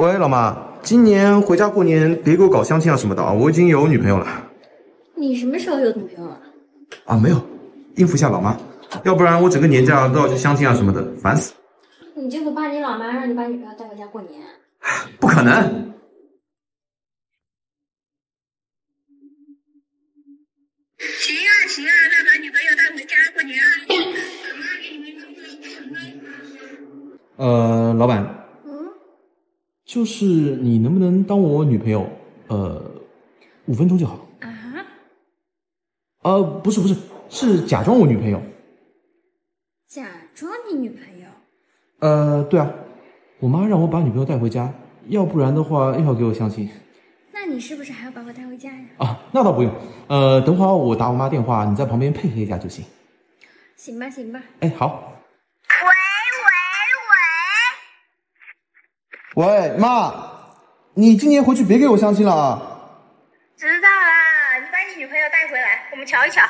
喂，老妈，今年回家过年别给我搞相亲啊什么的啊，我已经有女朋友了。你什么时候有女朋友啊？啊，没有，应付一下老妈，要不然我整个年假都要去相亲啊什么的，烦死。你就不怕你老妈让你把女朋友带回家过年？不可能。行啊行啊，那把女朋友带回家过年啊。呃，老板，嗯，就是你能不能当我女朋友？呃，五分钟就好。啊？呃，不是不是，是假装我女朋友。假装你女朋友？呃，对啊，我妈让我把女朋友带回家，要不然的话又要给我相亲。那你是不是还要把我带回家呀？啊，那倒不用。呃，等会儿我打我妈电话，你在旁边配合一下就行。行吧行吧。哎，好。喂妈，你今年回去别给我相亲了啊。知道啦，你把你女朋友带回来，我们瞧一瞧。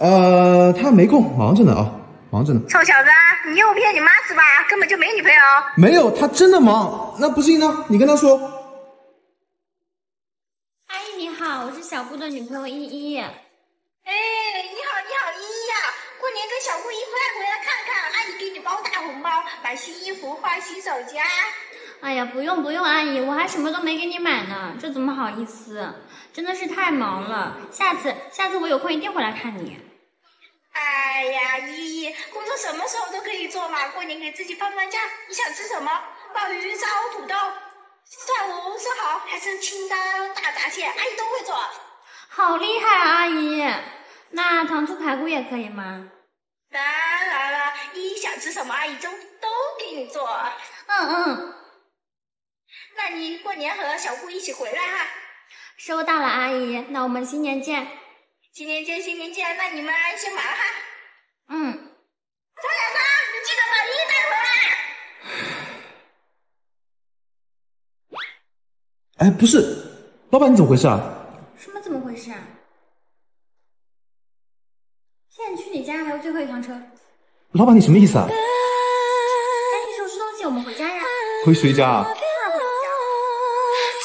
呃，她没空，忙着呢啊，忙着呢。臭小子，你又骗你妈是吧？根本就没女朋友。没有，她真的忙。那不信呢？你跟她说。阿姨你好，我是小布的女朋友依依。哎，你好你好，依依呀，过年跟小布一块回来看看，阿姨给你包大红包，买新衣服，换新手机啊。哎呀，不用不用，阿姨，我还什么都没给你买呢，这怎么好意思？真的是太忙了，下次下次我有空一定会来看你。哎呀，依依，工作什么时候都可以做嘛，过年给自己放放假。你想吃什么？鲍鱼、烧土豆、蒜蓉、生蚝，还是清汤大闸蟹？阿姨都会做。好厉害啊，阿姨！那糖醋排骨也可以吗？当然了，依依想吃什么，阿姨都都给你做。嗯嗯，那你过年和小顾一起回来哈。收到了，阿姨。那我们新年见。新年见，新年见。那你们先忙哈。嗯，小两子，你记得把依依带回来。哎，不是，老板你怎么回事啊？什么怎么回事啊？现在去你家还有最后一趟车，老板你什么意思啊？赶紧收拾东西，我们回家呀。回谁家啊？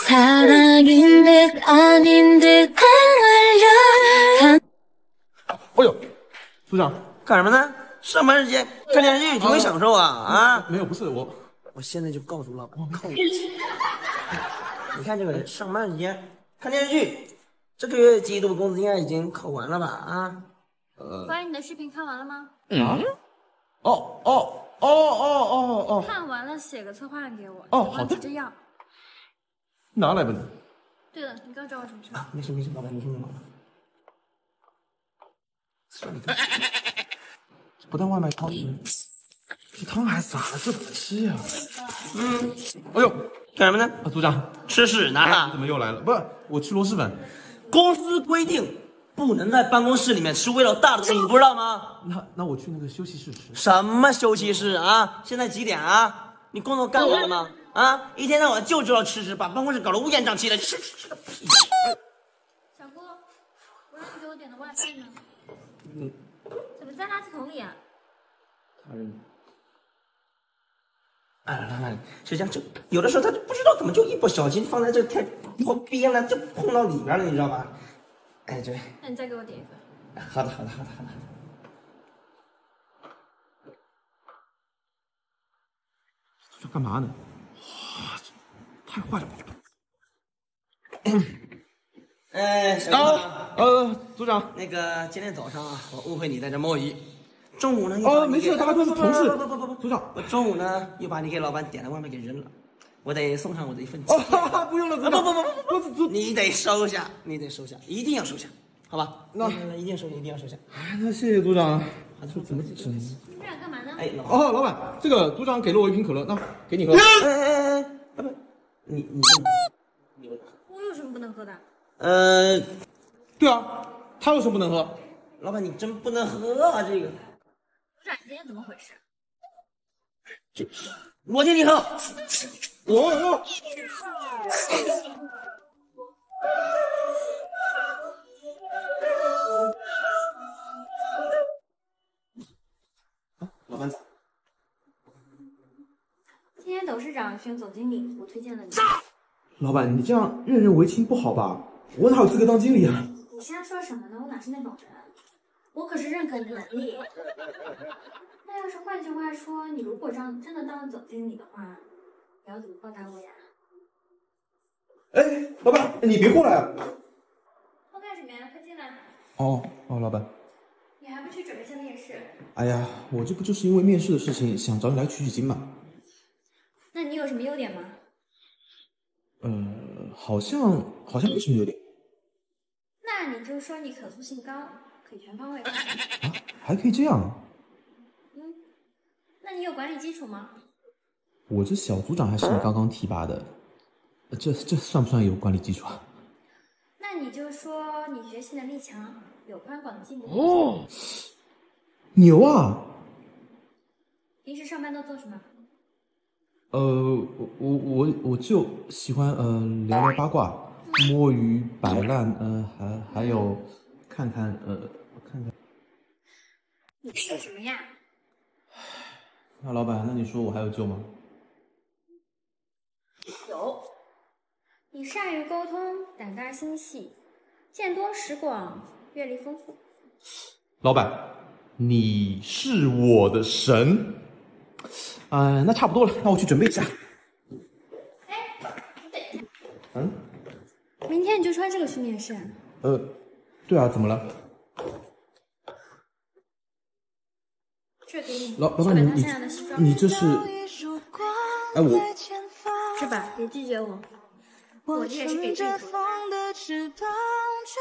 当然回家。 사랑인 듯 아닌 듯 헷갈려 哎呦，组长，干什么呢？上班时间看电视剧挺会享受啊啊！没有，不是我。我现在就告诉老板，扣你。你看这个人上班时间看电视剧，这个月季度工资应该已经扣完了吧？啊，关于你的视频看完了吗？啊？哦哦哦哦哦哦，看完了写个策划案给我。哦你忘好的急着要。 拿来吧你。对了，你刚找我什么事？啊没事没事，老板你说你老板。算你个，不但外卖超时，这汤还洒了，这怎么吃呀？嗯，哎呦，干什么呢？啊，组长，吃屎呢！你怎么又来了？不是，我吃螺蛳粉。公司规定不能在办公室里面吃味道大的东西，你不知道吗？那那我去那个休息室吃。什么休息室啊？现在几点啊？你工作干完了吗？啊，一天到晚就知道吃吃，把办公室搞得乌烟瘴气的。吃吃吃个屁！小郭，我让你给我点的外卖呢？嗯，怎么在垃圾桶里啊？他人哎，老板是这样，就有的时候他就不知道怎么就一不小心放在这太靠边了，就碰到里边了，你知道吧？哎，对，那你再给我点一份。好的，好的，好的，好的。这干嘛呢？太坏了！哎，小郭啊，呃，组长，那个今天早上啊，我误会你在这摸鱼，中午呢哦，没事，大家都是同事。不不不不不，组长，我中午呢又把你给老板点的外卖给扔了，我得送上我的一份歉哦，不用了，组啊长。不不不不不不，你得收下，你得收下，一定要收下，好吧？那来一定收下，一定要收下。哎，那谢谢组长。好的这怎么整？你们俩干嘛呢？哎，老板，哦，老板，这个组长给了我一瓶可乐，那给你喝。哎哎哎哎，啊不，你你 你我有什么不能喝的？呃，对啊，他有什么不能喝？老板你真不能喝啊这个，组长，今天怎么回事？我敬你喝。我我老板咋？董事长选总经理，我推荐了你。老板，你这样任人唯亲不好吧？我哪有资格当经理啊？你瞎说什么呢？我哪是那种人？我可是认可你的能力。那要是换句话说，你如果当真的当了总经理的话，你要怎么报答我呀？哎，老板，你别过来啊！后干什么呀？快进来！哦哦，老板，你还不去准备下面试？哎呀，我这不就是因为面试的事情想找你来取取经嘛？那你有什么优点吗？呃，好像好像没什么优点那你就说你可塑性高，可以全方位发展。啊，还可以这样。嗯，那你有管理基础吗？我这小组长还是你刚刚提拔的，呃这这算不算有管理基础啊？那你就说你学习能力强，有宽广的进步。哦，牛啊！平时上班都做什么？呃，我我我我就喜欢呃聊聊八卦、摸鱼摆烂，呃还还有看看呃看看。你说什么呀？那老板，那你说我还有救吗？有。你善于沟通，胆大心细，见多识广，阅历丰富。老板，你是我的神。呃，那差不多了，那我去准备一下。对，嗯，明天你就穿这个去面试。呃，对啊，怎么了？这给你，老老板，你你你这是？哎，我是吧？别拒绝我，我也是给这个。的翅膀，却